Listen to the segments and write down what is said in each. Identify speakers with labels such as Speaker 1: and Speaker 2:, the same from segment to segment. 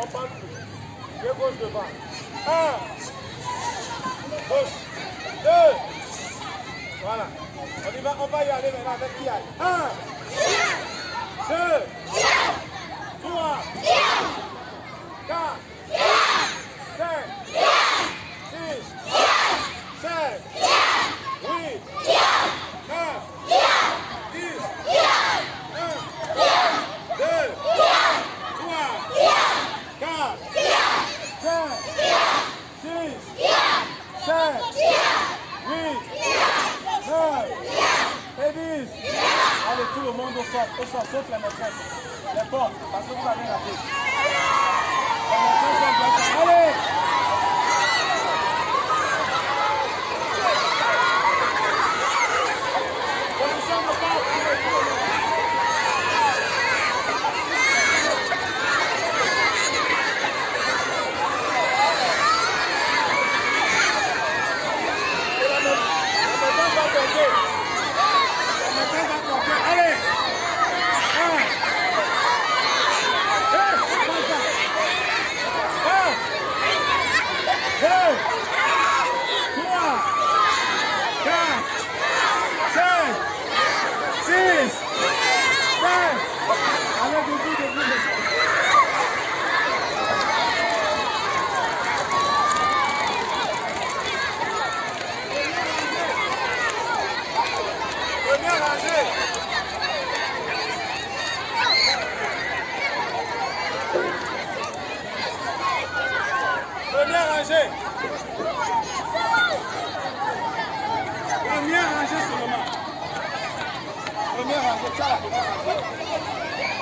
Speaker 1: On parle plus. Deux gauche devant. 1. Gauche. Voilà. On va, on va y aller maintenant avec qui 1. 2. Tout le monde au sort, au sort, sauf la maîtresse. Portes, parce que vous avez raté. La maîtresse est bloquée. Allez!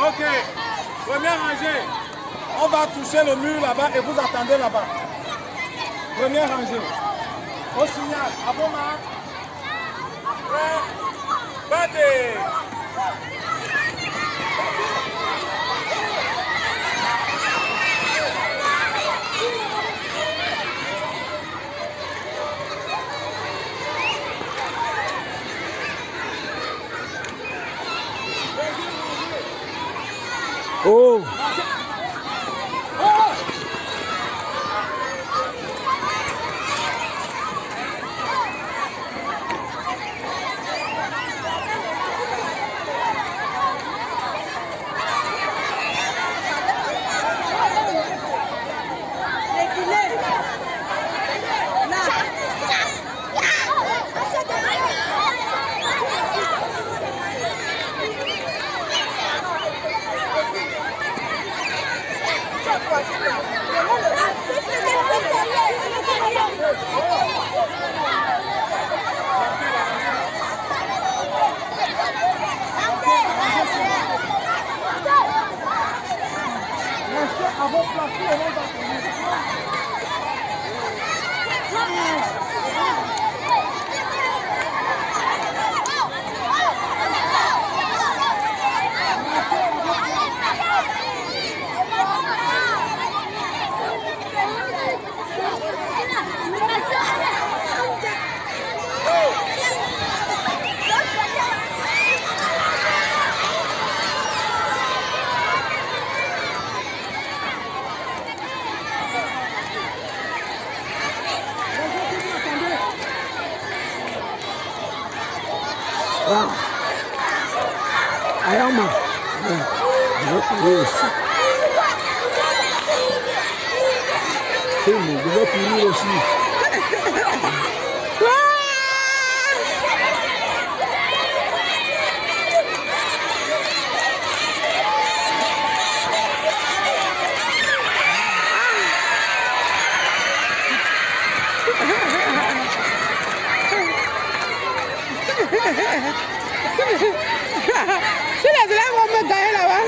Speaker 1: Ok. Première rangée. On va toucher le mur là-bas et vous attendez là-bas. Première rangée. Au signal. À vos mains. Prêt.
Speaker 2: Oh
Speaker 1: Avant de placer, on va
Speaker 2: Wow. I don't know. eu vou.
Speaker 3: Si les élèves vont me gagner là-bas.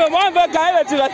Speaker 1: wir Mann, war geil, als du das